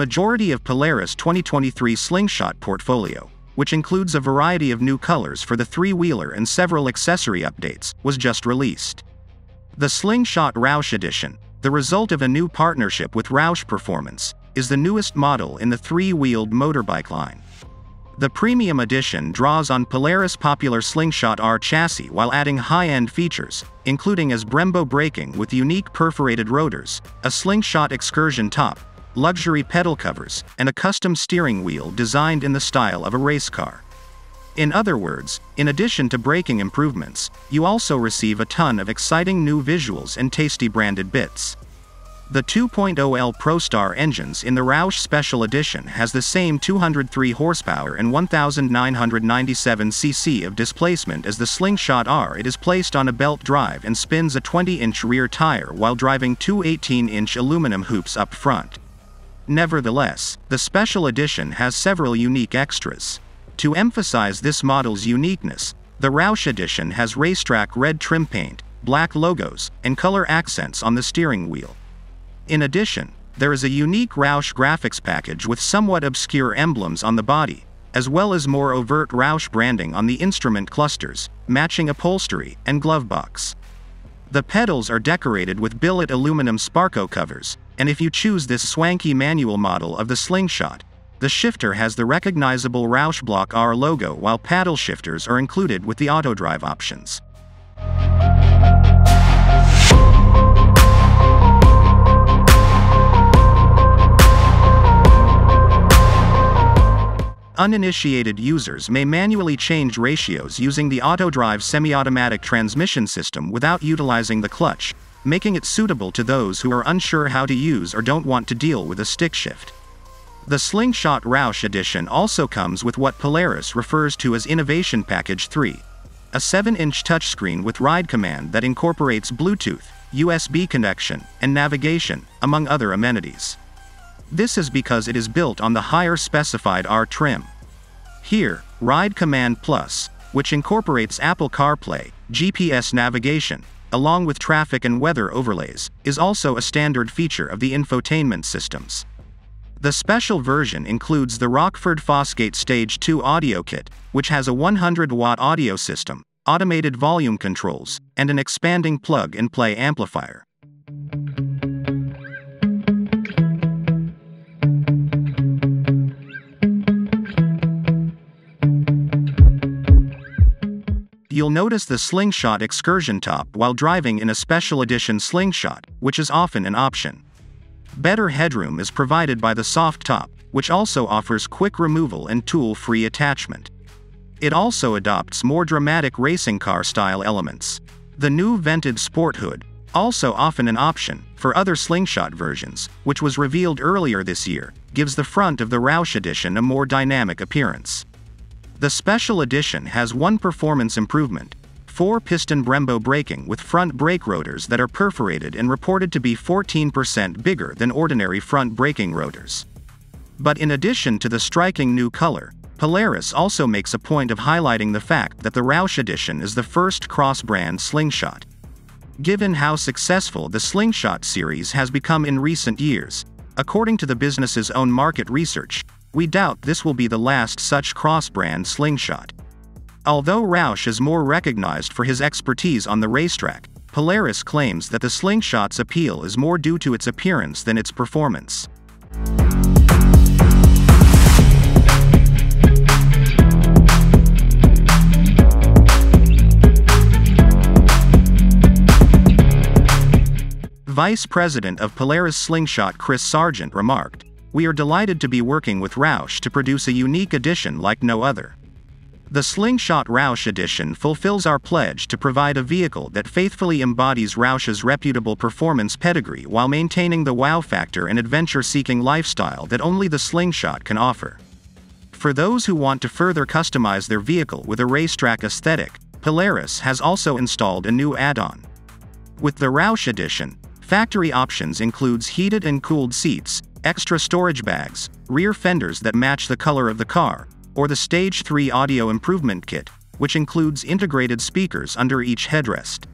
Majority of Polaris 2023 Slingshot portfolio, which includes a variety of new colors for the three-wheeler and several accessory updates, was just released. The Slingshot Roush Edition, the result of a new partnership with Roush Performance, is the newest model in the three-wheeled motorbike line. The premium edition draws on Polaris' popular Slingshot R chassis while adding high-end features, including as Brembo braking with unique perforated rotors, a Slingshot excursion top, luxury pedal covers, and a custom steering wheel designed in the style of a race car. In other words, in addition to braking improvements, you also receive a ton of exciting new visuals and tasty branded bits. The 2.0L ProStar engines in the Roush Special Edition has the same 203 horsepower and 1997 cc of displacement as the Slingshot R. It is placed on a belt drive and spins a 20-inch rear tire while driving two 18-inch aluminum hoops up front. Nevertheless, the Special Edition has several unique extras. To emphasize this model's uniqueness, the Roush Edition has racetrack red trim paint, black logos, and color accents on the steering wheel. In addition, there is a unique Roush graphics package with somewhat obscure emblems on the body, as well as more overt Roush branding on the instrument clusters, matching upholstery, and glove box. The pedals are decorated with billet aluminum Sparco covers, and if you choose this swanky manual model of the Slingshot, the shifter has the recognizable Roush Block R logo while paddle shifters are included with the auto drive options. Uninitiated users may manually change ratios using the AutoDrive semi-automatic transmission system without utilizing the clutch, making it suitable to those who are unsure how to use or don't want to deal with a stick shift. The Slingshot Roush edition also comes with what Polaris refers to as Innovation Package 3, a 7-inch touchscreen with ride command that incorporates Bluetooth, USB connection, and navigation, among other amenities. This is because it is built on the higher specified R trim. Here, Ride Command Plus, which incorporates Apple CarPlay, GPS navigation, along with traffic and weather overlays, is also a standard feature of the infotainment systems. The special version includes the Rockford Fosgate Stage 2 audio kit, which has a 100 watt audio system, automated volume controls, and an expanding plug and play amplifier. You'll notice the slingshot excursion top while driving in a special edition slingshot, which is often an option. Better headroom is provided by the soft top, which also offers quick removal and tool-free attachment. It also adopts more dramatic racing car style elements. The new vented sport hood, also often an option for other slingshot versions, which was revealed earlier this year, gives the front of the Roush edition a more dynamic appearance. The special edition has one performance improvement, four-piston Brembo braking with front brake rotors that are perforated and reported to be 14% bigger than ordinary front braking rotors. But in addition to the striking new color, Polaris also makes a point of highlighting the fact that the Roush edition is the first cross-brand slingshot. Given how successful the Slingshot series has become in recent years, according to the business's own market research, we doubt this will be the last such cross-brand slingshot. Although Roush is more recognized for his expertise on the racetrack, Polaris claims that the slingshot's appeal is more due to its appearance than its performance. Vice President of Polaris Slingshot Chris Sargent remarked, we are delighted to be working with Roush to produce a unique edition like no other. The Slingshot Roush edition fulfills our pledge to provide a vehicle that faithfully embodies Roush's reputable performance pedigree while maintaining the wow factor and adventure-seeking lifestyle that only the Slingshot can offer. For those who want to further customize their vehicle with a racetrack aesthetic, Polaris has also installed a new add-on. With the Roush edition, factory options includes heated and cooled seats, extra storage bags, rear fenders that match the color of the car, or the Stage 3 Audio Improvement Kit, which includes integrated speakers under each headrest.